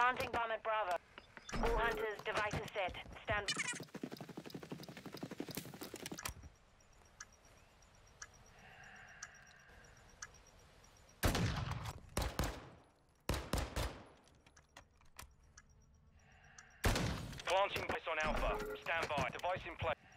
Planting bomb at Bravo. All hunters, devices set. Stand. Planting place on Alpha. Stand by. Device in place.